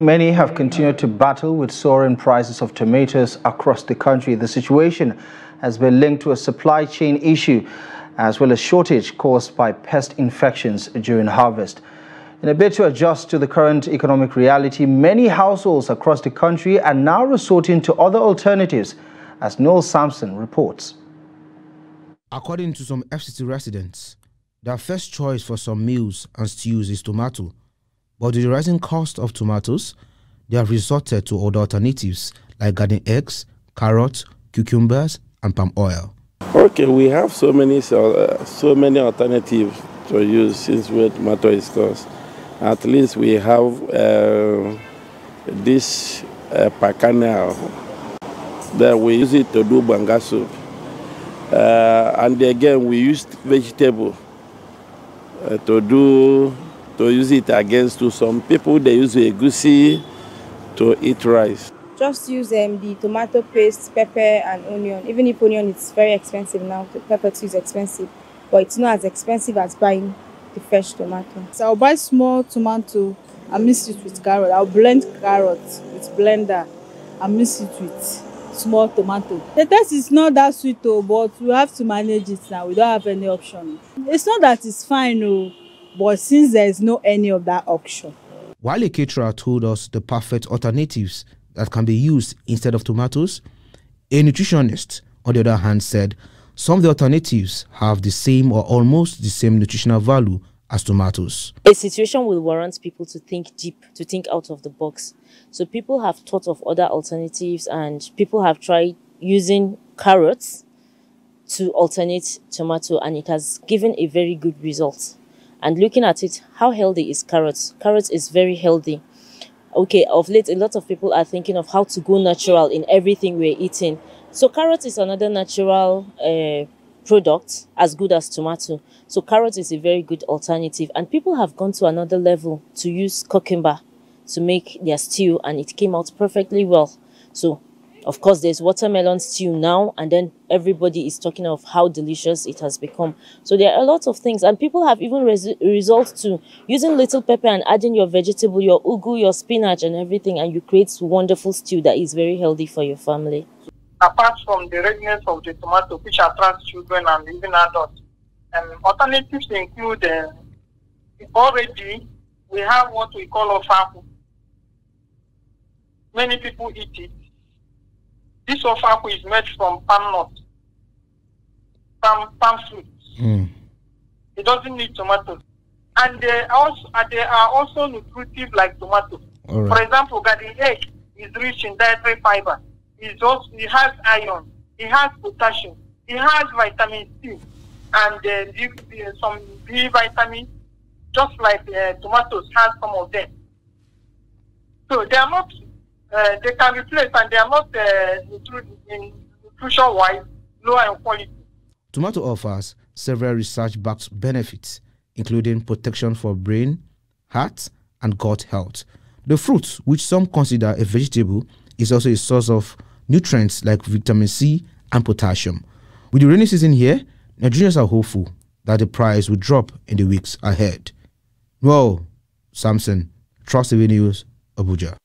Many have continued to battle with soaring prices of tomatoes across the country. The situation has been linked to a supply chain issue as well as shortage caused by pest infections during harvest. In a bid to adjust to the current economic reality, many households across the country are now resorting to other alternatives, as Nuel Samson reports. According to some FCT residents, their first choice for some meals and stews is tomato. But with the rising cost of tomatoes, they have resorted to other alternatives like garden eggs, carrots, cucumbers, and palm oil. Okay, we have so many uh, so many alternatives to use since where tomato is cost. At least we have uh, this uh, pacanel that we use it to do banga soup. Uh, and again, we use vegetable uh, to do to use it against to some people they use egusi to eat rice. Just use um, the tomato paste, pepper and onion. Even if onion is very expensive now, the pepper too is expensive, but it's not as expensive as buying the fresh tomato. So I'll buy small tomato and mix it with carrot. I'll blend carrot with blender and mix it with small tomato. The taste is not that sweet though, but we have to manage it now. We don't have any option. It's not that it's fine though, but since there is no any of that option. While a caterer told us the perfect alternatives that can be used instead of tomatoes, a nutritionist, on the other hand, said some of the alternatives have the same or almost the same nutritional value as tomatoes. A situation will warrant people to think deep, to think out of the box. So people have thought of other alternatives and people have tried using carrots to alternate tomato and it has given a very good result. And looking at it, how healthy is carrots? Carrots is very healthy. Okay, of late, a lot of people are thinking of how to go natural in everything we're eating. So carrot is another natural uh, product as good as tomato. So carrot is a very good alternative. And people have gone to another level to use cucumber to make their stew and it came out perfectly well. So of course, there's watermelon stew now, and then everybody is talking of how delicious it has become. So there are a lot of things, and people have even res resorted to using little pepper and adding your vegetable, your ugu, your spinach, and everything, and you create wonderful stew that is very healthy for your family apart from the redness of the tomato, which attracts children and even adults. And alternatives include uh, already we have what we call ofe akwu. Many people eat it. This ofaku is made from palm nut, palm, palm fruit. Mm. It doesn't need tomatoes. And they, also, they are also nutritive like tomatoes. Right. For example, garden egg is rich in dietary fiber is also it has iron, it has potassium, it has vitamin C, and uh, some B vitamin, just like uh, tomatoes has some of them. So they are not, uh, they can replace and they are not uh, nutrition wise lower in quality. Tomato offers several research-backed benefits, including protection for brain, heart, and gut health. The fruit, which some consider a vegetable, is also a source of nutrients like vitamin C and potassium. With the rainy season here, Nigerians are hopeful that the price will drop in the weeks ahead. Nuel, Samson, Trust TV News, Abuja.